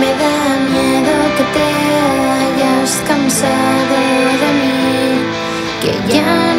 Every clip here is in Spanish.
Me da miedo que te hayas cansado de mí, que ya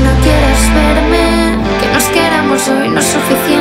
no quieres verme, que nos queramos hoy no es suficiente.